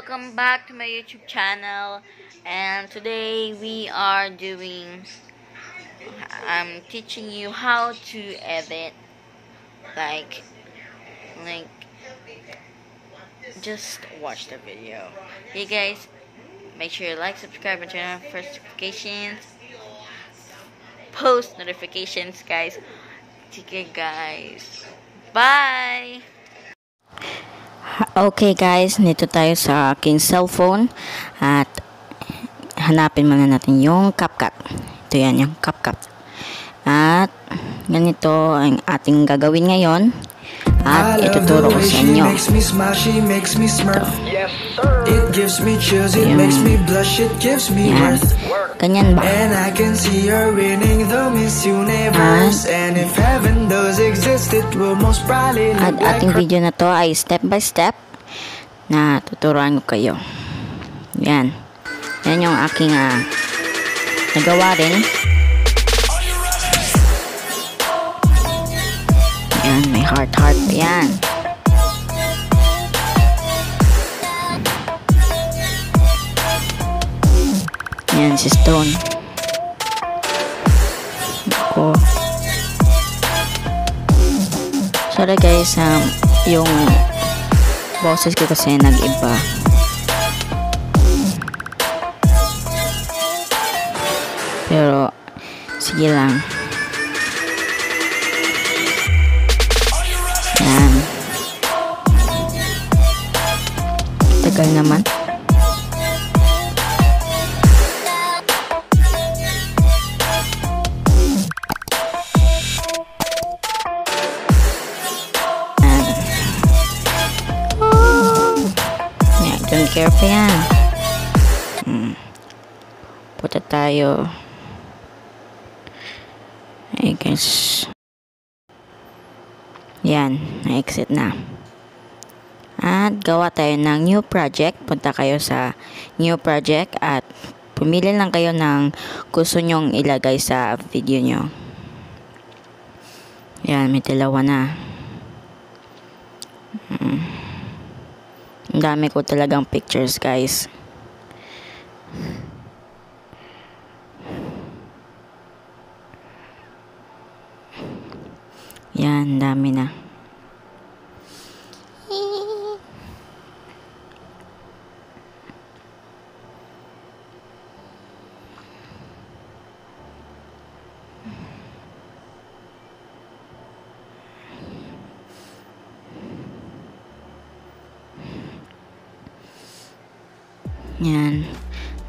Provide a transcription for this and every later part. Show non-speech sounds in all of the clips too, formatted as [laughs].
welcome back to my YouTube channel. And today we are doing, I'm teaching you how to edit, like, like, just watch the video. Hey guys, make sure you like, subscribe, and turn on first notifications, post notifications, guys. Okay, guys. Bye! Okay guys, nito tayo sa aking cellphone at hanapin muna natin yung CapCut. Ito yan, yung CapCut. At ganito ang ating gagawin ngayon at ituturo ko sa inyo. Makes me smile, she makes me smirk. Yes, sir. It gives me chills, it Yung- makes me blush, it gives me Yan. Ganyan ba? And I can see her winning the Miss Universe. And if heaven does exist, it will most probably At look like ating video na to ay step by step na tuturuan ko kayo. Yan. Yan yung aking ah, nagawa rin. Yan, may heart heart pa yan. Yan si Stone. Ako. Sorry guys, um, yung boses ko kasi nag-iba. Pero, sige lang. Tagal naman. Yeah, don't care pa yan. Hmm. Punta tayo. I guess. Yan, na-exit na. Gawa tayo ng new project. Punta kayo sa new project at pumili lang kayo ng gusto nyong ilagay sa video nyo. Yan, may dalawa na. Ang dami ko talagang pictures, guys. Yan, dami na. Yan.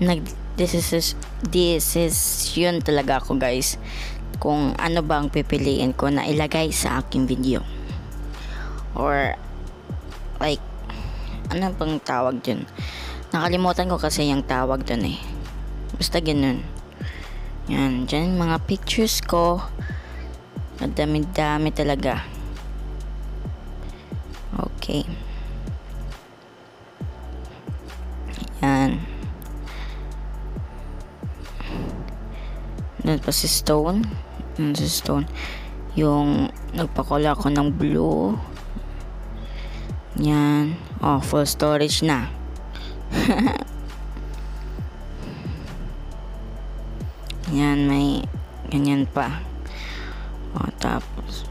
Nag this is this is yun talaga ako guys. Kung ano bang pipiliin ko na ilagay sa aking video. Or like ano bang tawag dun? Nakalimutan ko kasi yung tawag dun eh. Basta ganun. Yan, dyan mga pictures ko. Madami-dami talaga. Okay. Doon pa si Stone. Yan si Stone. Yung nagpakola ko ng blue. Yan. Oh, full storage na. [laughs] Yan, may ganyan pa. O, tapos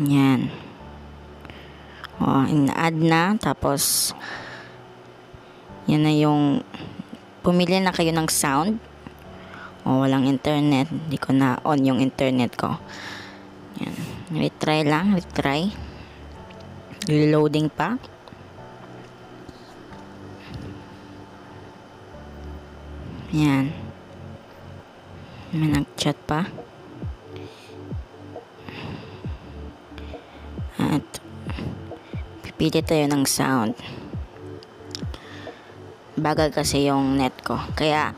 Yan. O, in-add na. Tapos, yan na yung, pumili na kayo ng sound. O, walang internet. Hindi ko na on yung internet ko. Yan. Retry lang. Retry. Reloading pa. Yan. May nag-chat pa. At pipili tayo ng sound. Bagal kasi yung net ko. Kaya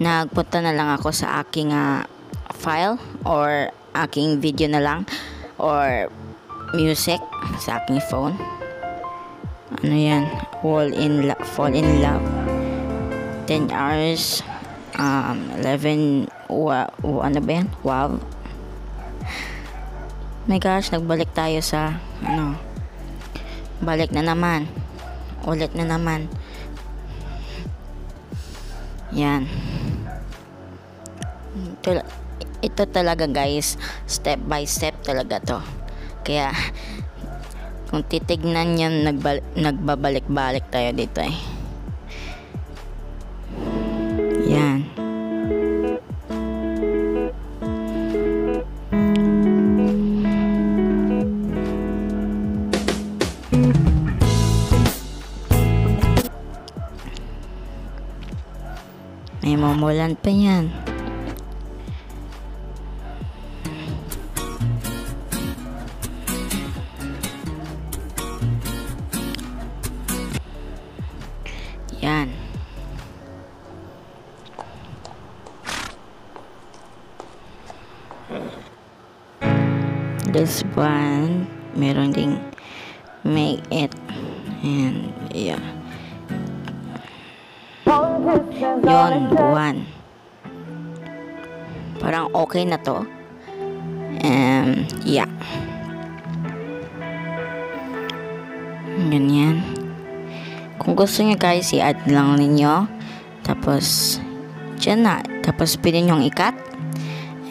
nagpunta na lang ako sa aking ah, file or aking video na lang or music sa aking phone. Ano yan? Fall in, lo- fall in love. 10 hours. Um, 11, wa, wa- ano ba yan? Wow. my gosh, nagbalik tayo sa, ano, balik na naman. Ulit na naman. Yan. Ito, talaga guys, step by step talaga to. Kaya, kung titignan nyo, nagbabalik-balik tayo dito eh. May mamulan pa yan. Yan. This one, okay na to. Um, yeah. Ganyan. Kung gusto nyo guys, i-add lang ninyo. Tapos, dyan na. Tapos, pwede nyong i-cut.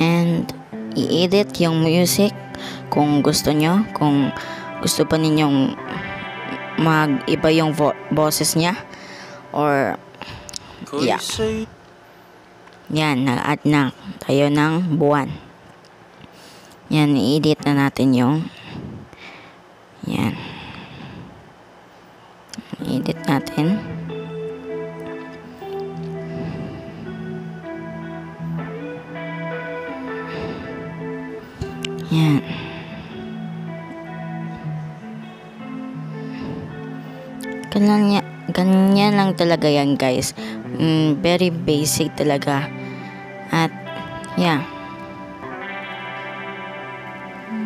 And, i-edit yung music kung gusto nyo. Kung gusto pa ninyong mag-iba yung vo- boses niya. Or, yeah. Yan, nag-add na tayo ng buwan. Yan, i-edit na natin yung yan. Edit natin. Yan. Ganyan, ganyan lang talaga yan guys. Mm, very basic talaga. At, yeah.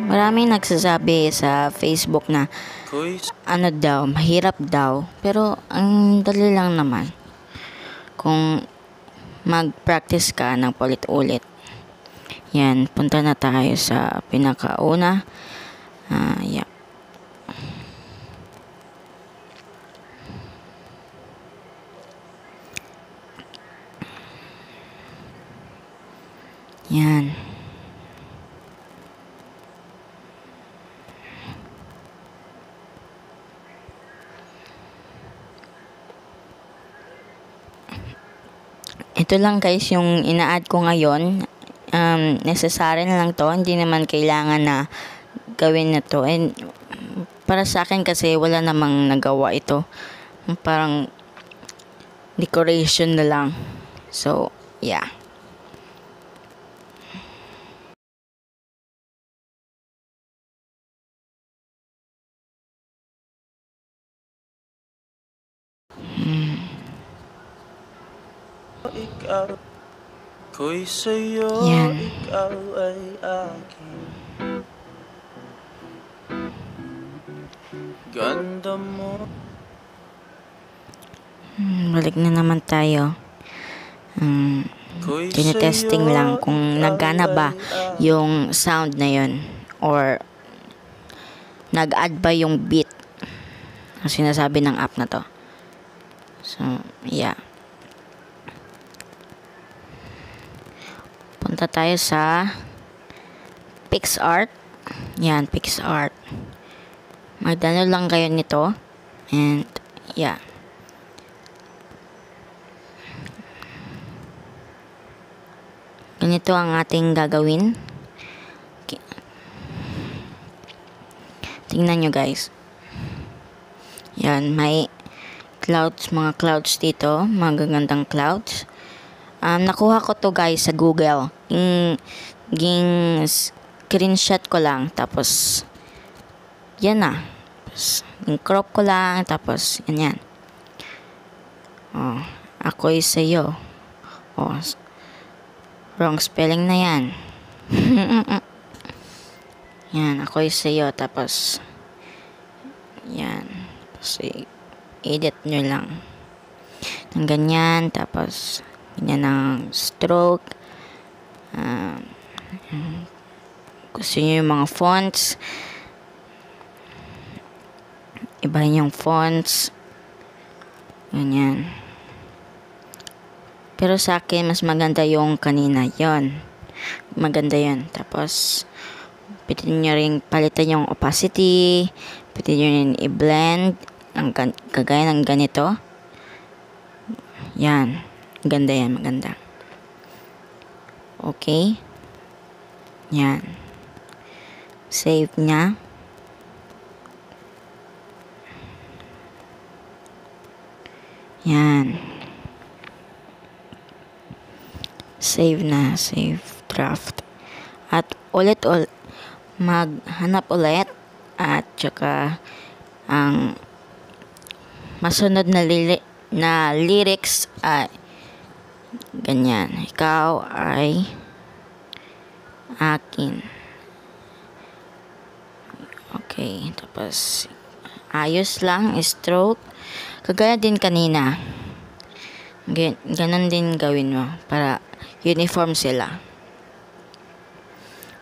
Maraming nagsasabi sa Facebook na ano daw, mahirap daw. Pero, ang dali lang naman. Kung mag-practice ka ng paulit-ulit. Yan, punta na tayo sa pinakauna. Ah, yeah. Yan. Ito lang guys yung ina-add ko ngayon. Um, necessary na lang to. Hindi naman kailangan na gawin na to. And para sa akin kasi wala namang nagawa ito. Parang decoration na lang. So, yeah. Ikaw Ko'y sa'yo, Yan. ikaw ay akin Ganda mo Hmm, Balik na naman tayo. Um, tinetesting lang kung nagana ba yung sound na yun or nag-add ba yung beat ang sinasabi ng app na to. So, yeah. Punta tayo sa PixArt. Yan, PixArt. Mag-download lang kayo nito. And, yeah. Ganito ang ating gagawin. Ki- Tingnan nyo guys. Yan, may clouds, mga clouds dito. Mga gagandang clouds. Um, nakuha ko to guys sa Google. Ging, ging screenshot ko lang. Tapos, yan na. Tapos, crop ko lang. Tapos, yan yan. Oh, ako'y sa'yo. Oh, wrong spelling na yan. [laughs] yan, ako'y sa'yo. Tapos, yan. Tapos, edit nyo lang. Ng ganyan. Tapos, ganyan ang stroke. Um, gusto nyo yung mga fonts, ibahin yung fonts, ganyan. Pero sa akin, mas maganda yung kanina, yon Maganda yon Tapos, pwede nyo rin palitan yung opacity, pwede nyo rin i-blend, ang kagaya ng ganito. Yan. Ganda yan, maganda. Okay. Yan. Save niya. Yan. Save na. Save draft. At ulit ul maghanap ulit at saka ang masunod na lili- na lyrics ay ganyan. Ikaw ay akin. Okay, tapos ayos lang, stroke. Kagaya din kanina. Gan- ganon din gawin mo para uniform sila.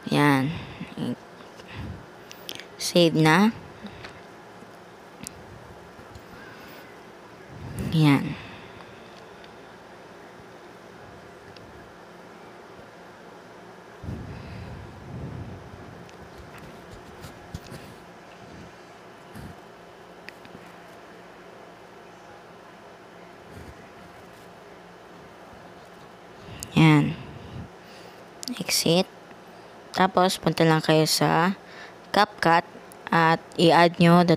Yan. Save na. Yan. Tapos, punta lang kayo sa CapCut at i-add nyo do,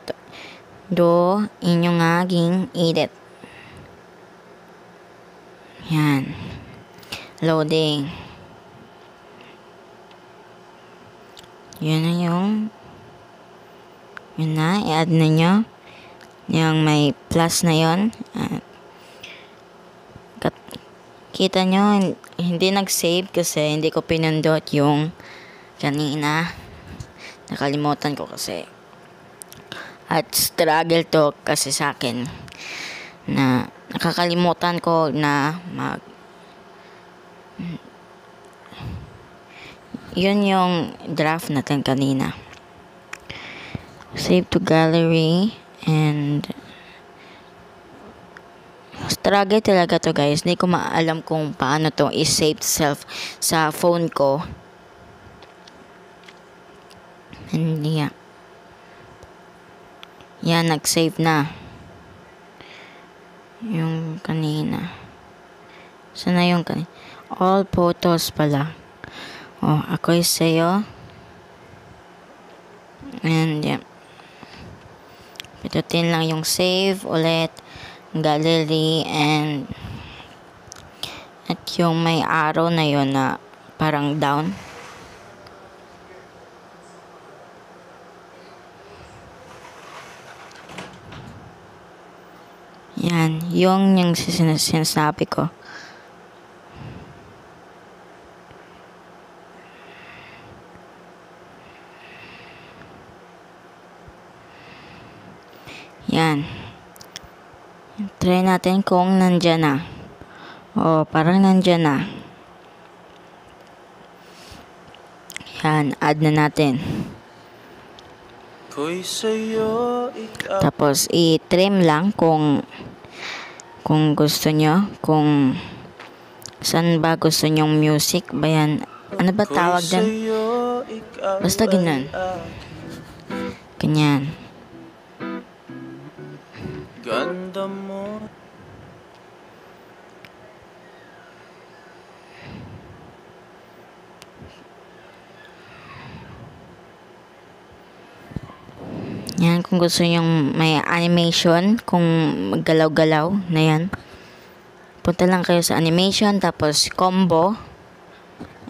do inyong aging edit. Yan. Loading. Yun na yung yun na, i-add na nyo yung may plus na yon at kat- kita nyo hin- hindi nag-save kasi hindi ko pinindot yung kanina. Nakalimutan ko kasi. At struggle to kasi sa akin na nakakalimutan ko na mag yun yung draft natin kanina. Save to gallery and struggle talaga to guys. Hindi ko maalam kung paano to i-save self sa phone ko and yeah yan nag-save na. Yung kanina. Sana yung kanina all photos pala. Oh ako is sa'yo. And yeah. Pitutin lang yung save ulit, gallery, and at yung may arrow na yon na parang down. Yan, yung yung sinas- sinasabi ko. Yan. Try natin kung nandyan na. O, parang nandyan na. Yan, add na natin. Tapos, i-trim lang kung kung gusto nyo. Kung saan ba gusto nyong music. Ba yan? Ano ba tawag dyan? Basta ganun. Ganyan. Ganda mo Yan, kung gusto nyong may animation, kung maggalaw-galaw na yan. Punta lang kayo sa animation, tapos combo.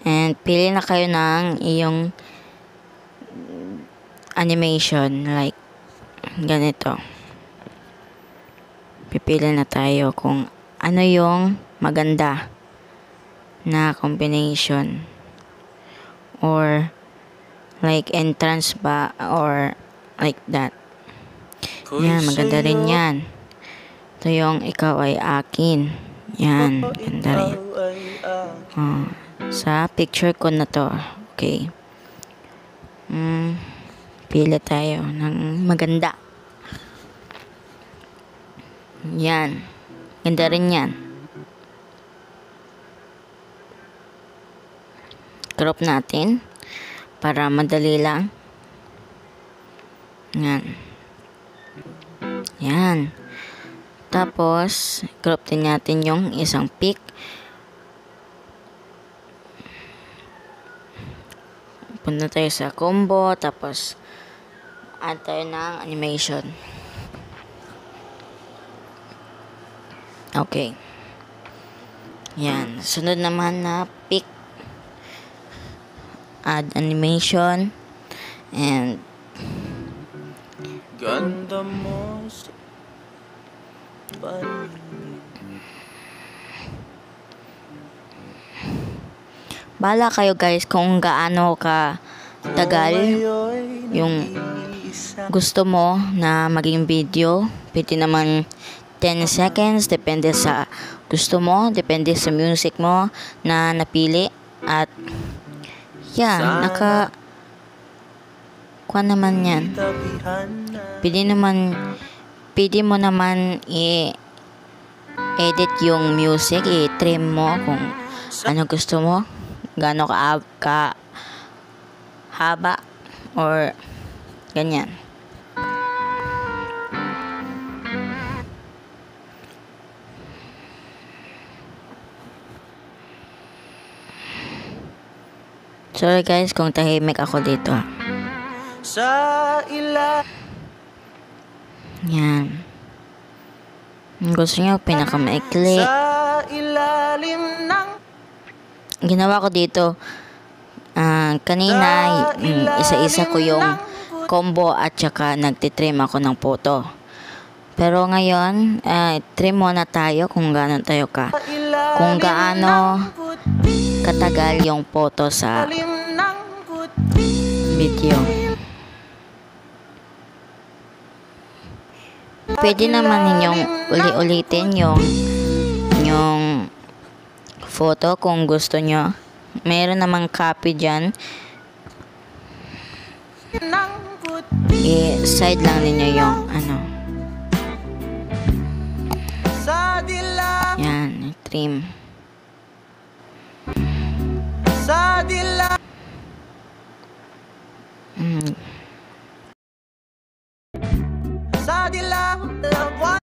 And pili na kayo ng iyong animation, like ganito. Pipili na tayo kung ano yung maganda na combination. Or like entrance ba or like that. Yan, maganda rin yan. Ito yung ikaw ay akin. Yan, ganda rin. Oh, sa picture ko na to. Okay. Mm, pili tayo ng maganda. Yan. Ganda rin yan. Crop natin para madali lang. Yan. Yan. Tapos, crop din natin yung isang pic. Punta tayo sa combo, tapos add tayo ng animation. Okay. Yan. Sunod naman na pic. Add animation. And Ganda mo sa paligid Bala kayo guys kung gaano ka tagal yung gusto mo na maging video. Pwede naman 10 seconds, depende sa gusto mo, depende sa music mo na napili. At yeah, naka kuha naman yan. Pwede naman, pwede mo naman i edit yung music, i-trim mo kung ano gusto mo, gaano ka, ka haba or ganyan. Sorry guys kung tahimik ako dito. Sa ila Yan. Gusto niyo pinakamaikli. Sa ilalim ng Ginawa ko dito. ah, kanina, mm, isa-isa ko yung combo at saka nagtitrim ako ng photo. Pero ngayon, ah, trim muna tayo kung gaano tayo ka. Kung gaano katagal yung photo sa video. Pwede naman ninyong uli-ulitin yung yung photo kung gusto nyo. Meron namang copy dyan. I-side lang ninyo yung ano. Yan, trim. Sa dilam Mm, dilam ng buwan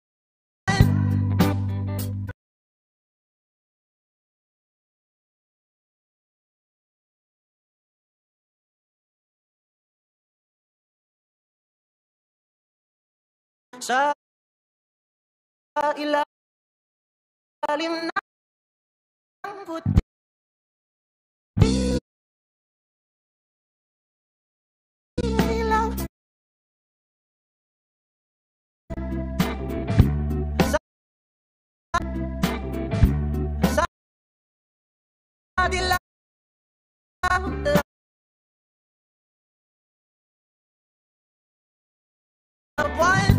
Dilam ng buwan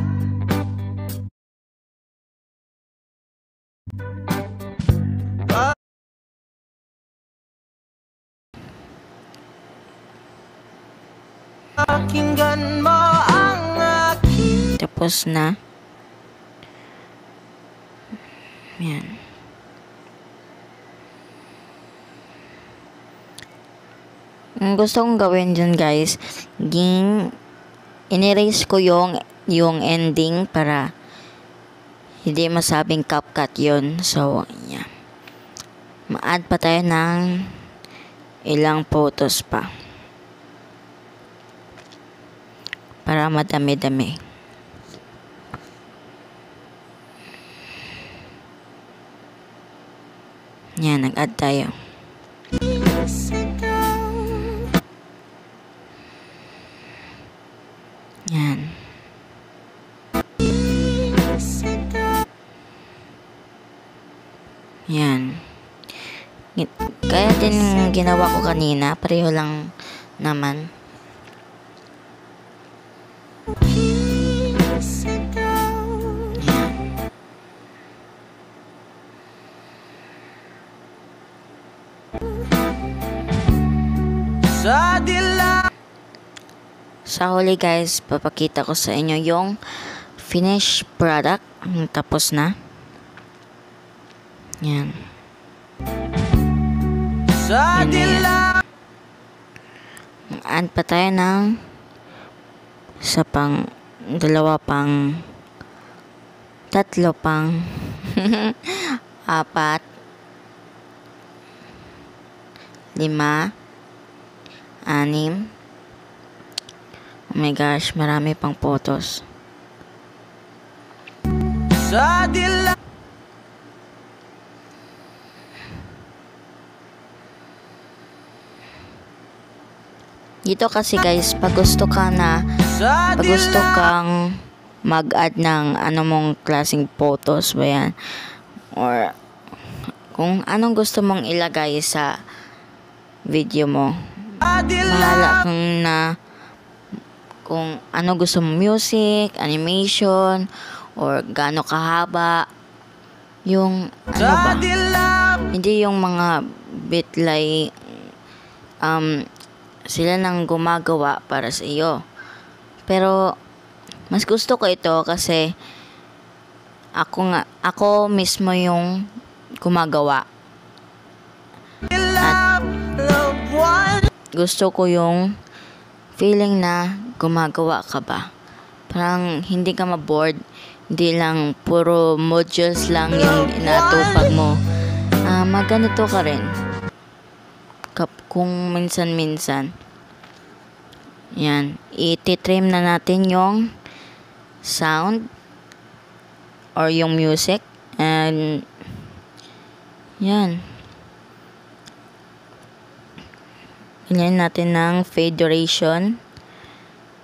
Pakinggan mo ang aking tapos na. Yan. Ang gusto kong gawin dyan guys, ging inerase ko yung yung ending para hindi masabing CapCut yun. So, yeah. Ma-add pa tayo ng ilang photos pa. Para madami-dami. Yan, nag-add tayo. Ginawa ko kanina, pareho lang naman. Sa dilam Sa huli guys, papakita ko sa inyo yung finished product. Yung Tapos na. Yan. Sa dilaw Add pa tayo ng sa pang dalawa pang tatlo pang [laughs] apat lima anim. Oh my gosh marami pang photos. Sa dilaw dito kasi guys pag gusto ka na Pag gusto kang mag-add ng ano mong klaseng photos ba yan? Or kung anong gusto mong ilagay sa video mo. Mahala kang na kung ano gusto mong music, animation, or gaano kahaba. Yung ano ba? Hindi yung mga bitlay um, sila nang gumagawa para sa iyo. Pero mas gusto ko ito kasi ako nga ako mismo yung gumagawa. one Gusto ko yung feeling na gumagawa ka ba. Parang hindi ka ma-bored. Hindi lang puro modules lang yung inatupag mo. Ah, maganito ka rin. Kung minsan-minsan. Yan. Iti-trim na natin yung sound or yung music. And yan. Ganyan natin ng fade duration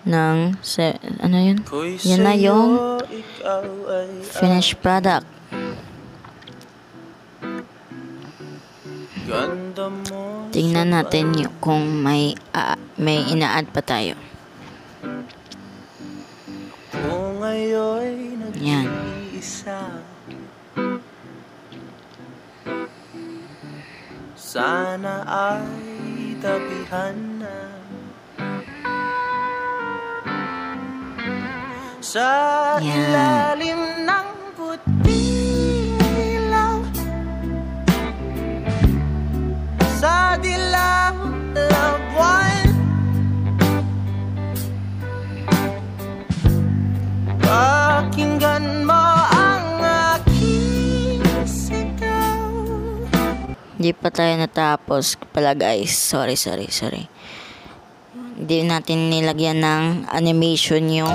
ng se- ano yun? Yan na yung finished product. Ganda mo Tingnan natin yung kung may ah, may ina-add pa tayo. Yan. Sana ay tabihan na Sa Yan. ilalim ng Hindi pa tayo natapos pala guys. Sorry, sorry, sorry. Hindi natin nilagyan ng animation yung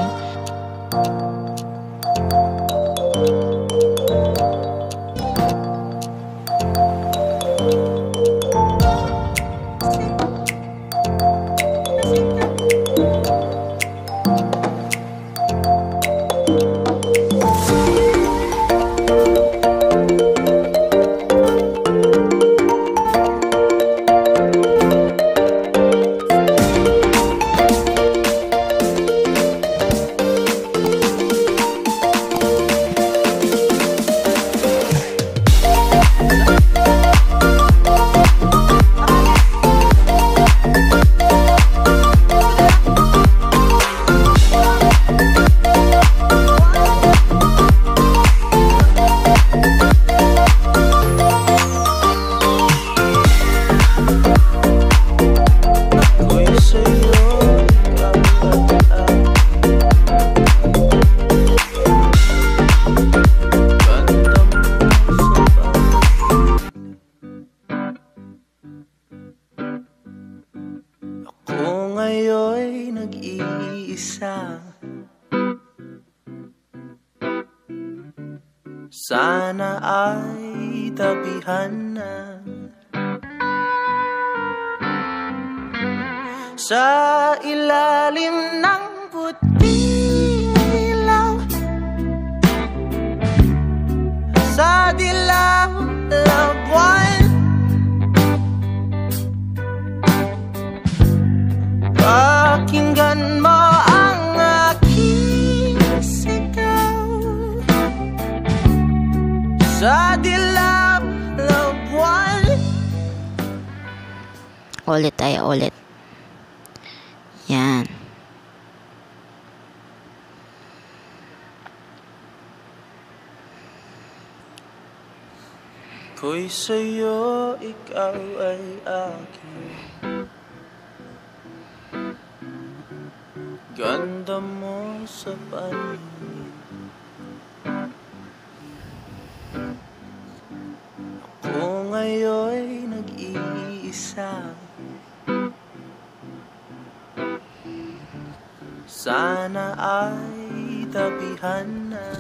Sana ay tabihan na. Sa ilalim ng puting ilaw Sa dilaw loved one sa dilaw ng buwan. Ulit tayo, ulit. Yan. Ko'y sa'yo, ikaw ay akin Ganda mo sa panahon Ako ngayon'y nag-iisa. Sana ay tabihan na.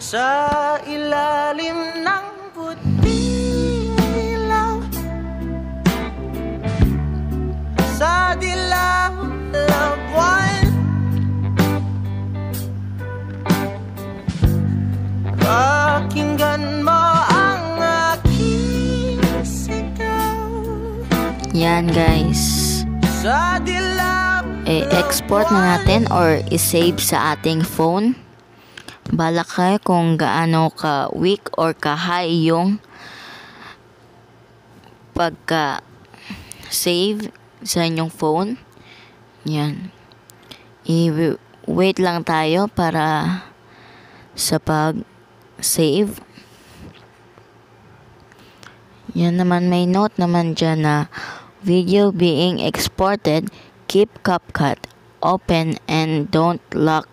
Sa ilalim ng i-export na natin or i-save sa ating phone. Bala kayo kung gaano ka weak or ka high yung pagka save sa inyong phone. Yan. I-wait lang tayo para sa pag save. Yan naman may note naman dyan na video being exported, keep CapCut open and don't lock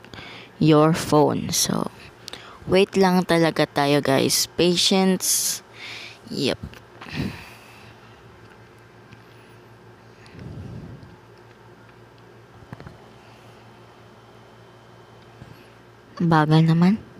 your phone. So, wait lang talaga tayo guys. Patience. Yep. Bagal naman.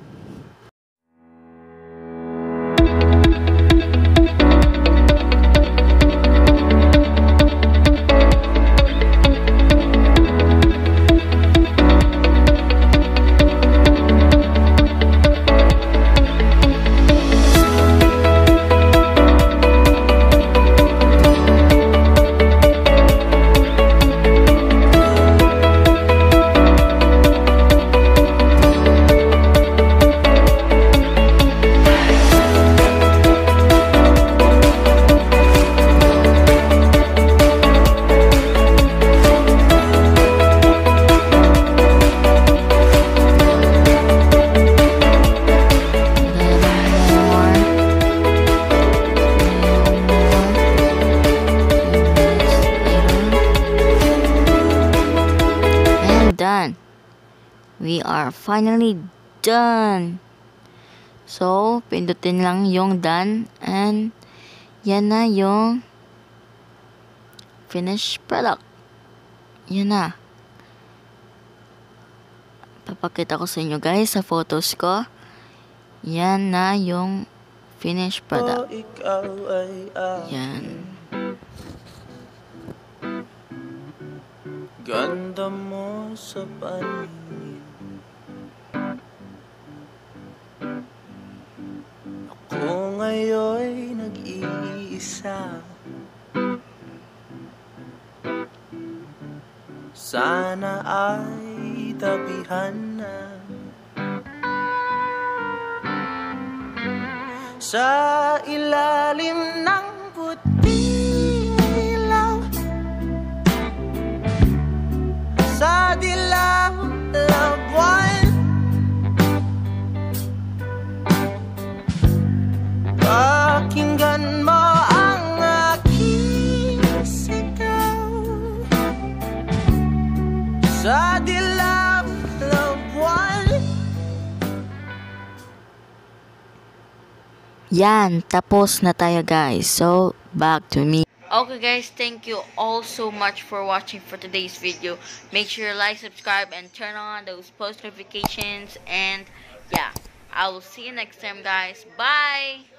We are finally done. So, pindutin lang yung done and yan na yung finished product. Yan na. Papakita ko sa inyo guys sa photos ko. Yan na yung finished product. Oh, Yan. Ganda mo sa paningin Ako ngayon'y nag-iisa. Sana ay tabihan na. Sa ilalim ng Yan, tapos na tayo guys. So, back to me. Okay guys, thank you all so much for watching for today's video. Make sure to like, subscribe, and turn on those post notifications. And yeah, I will see you next time guys. Bye!